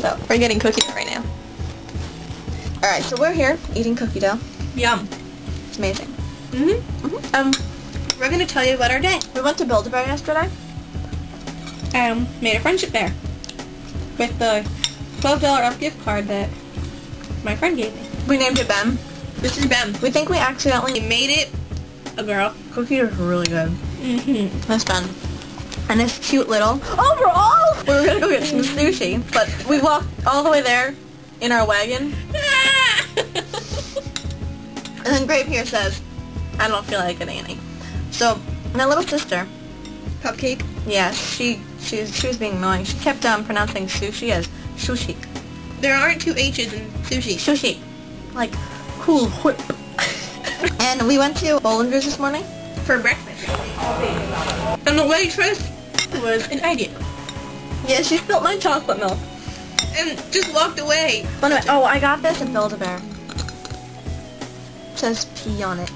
So, we're getting cookie dough right now. Alright, so we're here eating cookie dough. Yum. It's amazing. Mm-hmm. Mm-hmm. Um, We're going to tell you about our day. we went to Build-A-Bear yesterday. Um, made a friendship there. With the $12 off gift card that my friend gave me. We named it Bem. This is Bem. We think we accidentally... Made it a girl. Cookie dough is really good. Mm-hmm. That's Ben. And this cute little... Overall! We were gonna go get some sushi, but we walked all the way there in our wagon. And then Grape here says, I don't feel like getting any. So, my little sister, Cupcake. yes, she she, she was being annoying. She kept um, pronouncing sushi as sushi. There aren't two H's in sushi. Sushi. Like, cool whip. and we went to Bollinger's this morning. For breakfast. And the waitress was an idiot. Yeah, she spilled my chocolate milk. And just walked away. By the way, oh, I got this at Build-A-Bear. says P on it.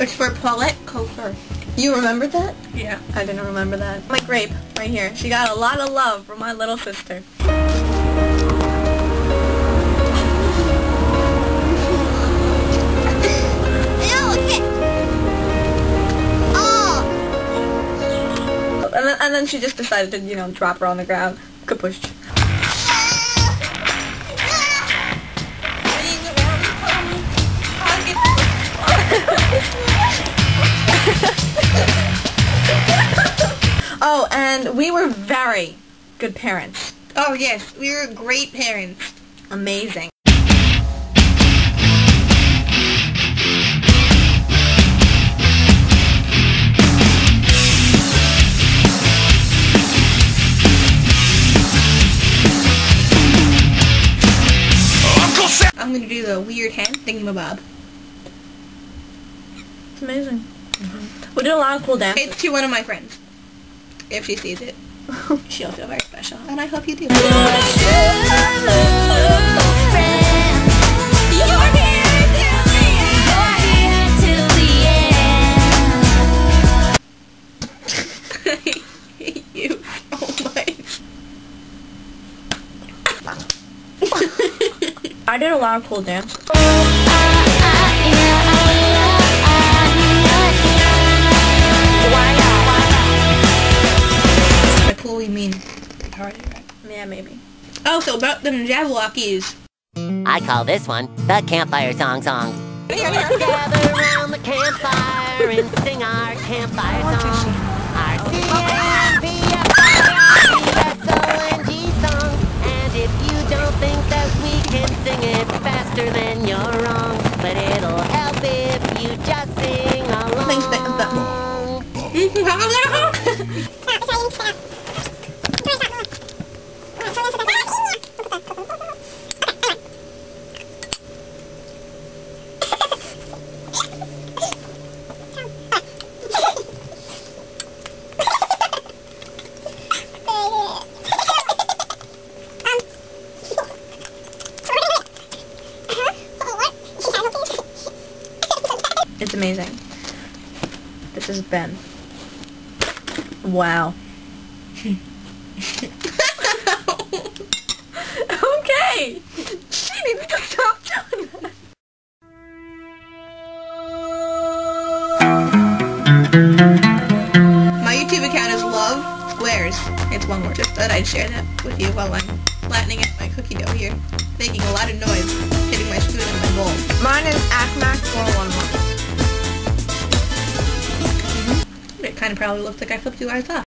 It's for Paulette Cofer. You remember that? Yeah. I didn't remember that. My grape, right here. She got a lot of love from my little sister. And then, and then she just decided to, you know, drop her on the ground. Kapush. Oh, and we were very good parents. Oh yes, we were great parents. Amazing. I'm gonna do the weird hand thingamabob. It's amazing. We did a lot of cool dances. It's to one of my friends. If she sees it, she'll feel very special. And I hope you do. I did a lot of cool dance. By cool we mean retarded, right? Yeah, maybe. Oh, so about the Jabbawockeez. I call this one the campfire song song. Let's gather around the campfire and sing our campfire song. Our C-A-M-P-F-I-R-E-S-O-N-G It's amazing. This is Ben. Wow. okay! To stop doing that. My YouTube account is Love Squares. It's one word. Just thought I'd share that with you while I'm flattening out my cookie dough here. Making a lot of noise, hitting my spoon in my bowl. Mine is akmac411. Of probably looks like I flipped you guys off.